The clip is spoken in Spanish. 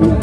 No,